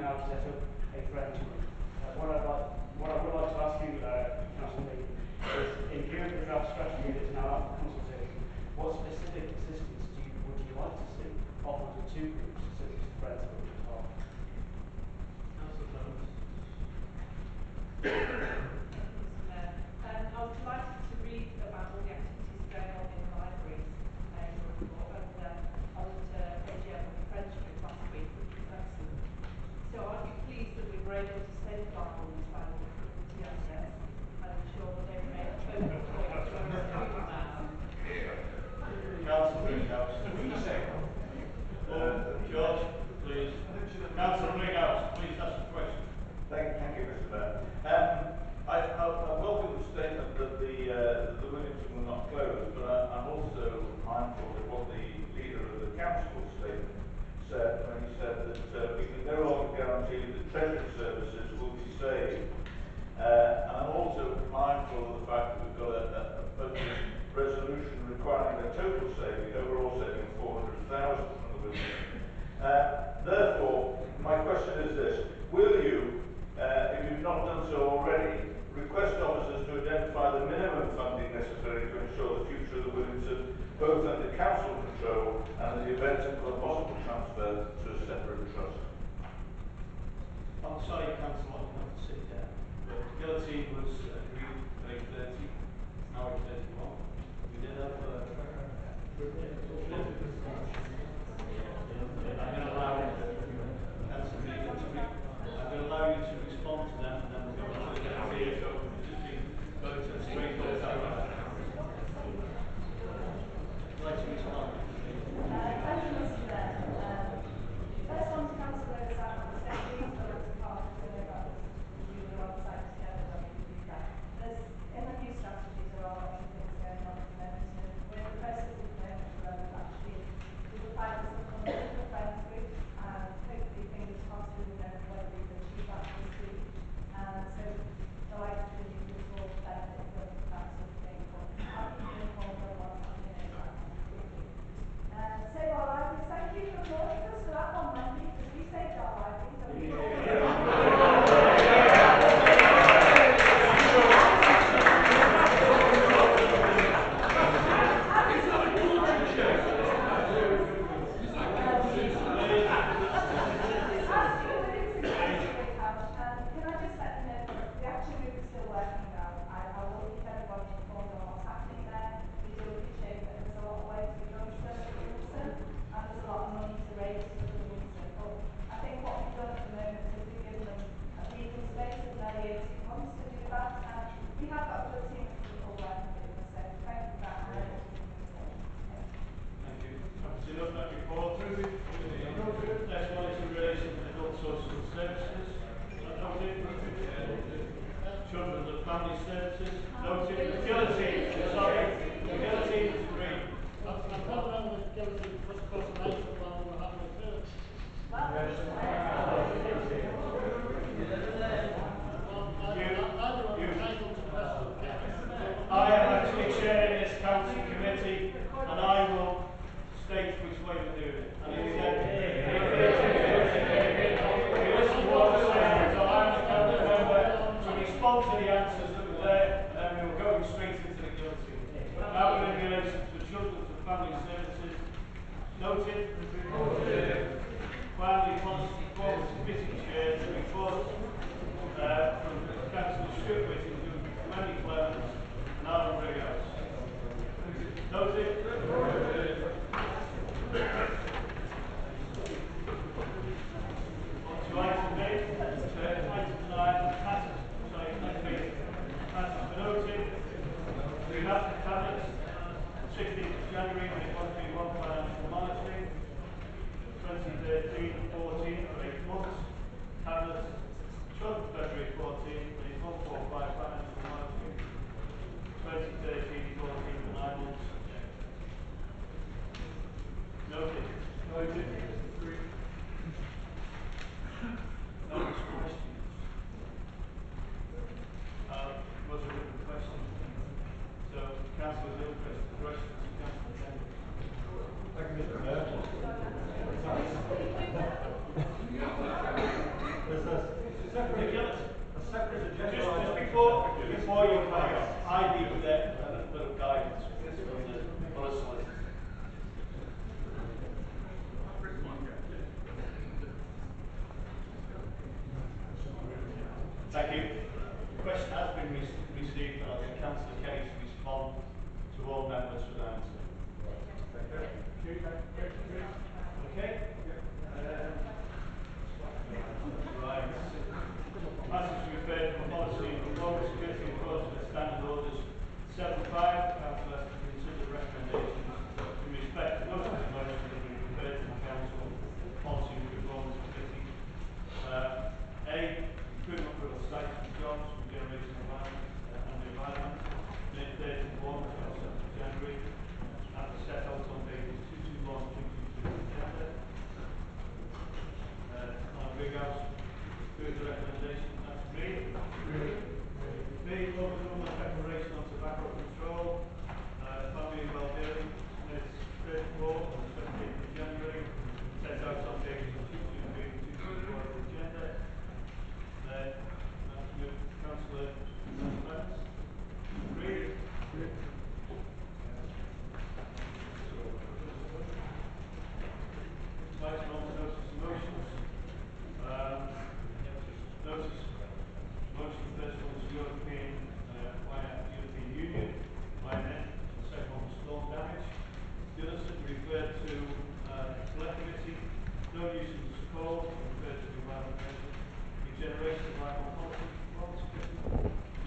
now to set up a friend. Uh, what, I'd like, what I would like to ask you, uh, Councillor Lee, is in view of the draft strategy that is now out for consultation, what specific assistance do you, would you like to see offered to two groups, such as the friends and Councillor Jones. said when he said that uh, we can no longer guarantee that treasury services will be saved. Uh, and I'm also mindful of the fact that we've got a, a, resolution requiring a total saving, overall saving of 400,000 from the business. Uh, therefore, my question is this. Will you, uh, if you've not done so already, request officers to identify the minimum funding necessary to ensure the future of the Williamson, both under council control and the event of possible transferred to a separate trust. I'm sorry, Councillor, I have to sit down. But the guillotine was uh, agreed by 30 Family Services. Guillotine. Sorry. Guillotine is. I'm with guillotine because of course I while we were having a actually chairing this council committee and I will state which way we're doing it. And it's To the answers that were there, and we were going straight into the guillotine. Now in relation for children's and family services, noted, noted. finally, policy, policy, 131 Financial Management, 2013-14 8 months, Hamlet, 12 February Financial Management, 2013-14 9 months. Noted. Noted. Notice questions. Uh, was there? So, Councillor Hill, questions, questions, Councillor just, before, before I that a guidance. Thank you. The question has been received, and I think Councillor Case respond to all members without answers. Thank you. That's great. Great. Great. Great.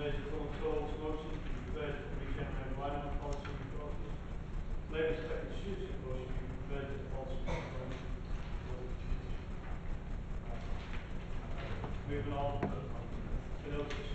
measure controle soil motion to prevent weekend environmental policy process. Later second shooting motion to prevent policy Moving on uh, to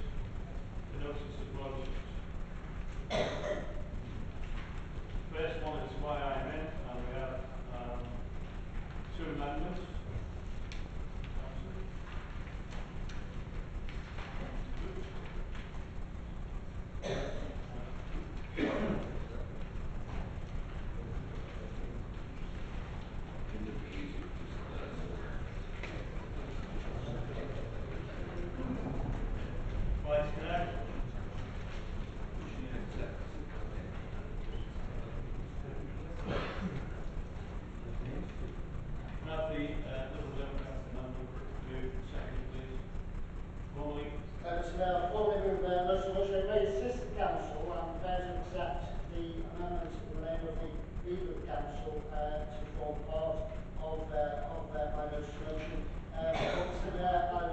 that destruction. Uh, to also that, I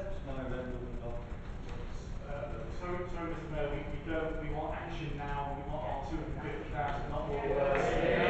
So, No. Uh, sorry, sorry, Mr. Mayor, we, we don't. We want action now. We want our 250,000, not all the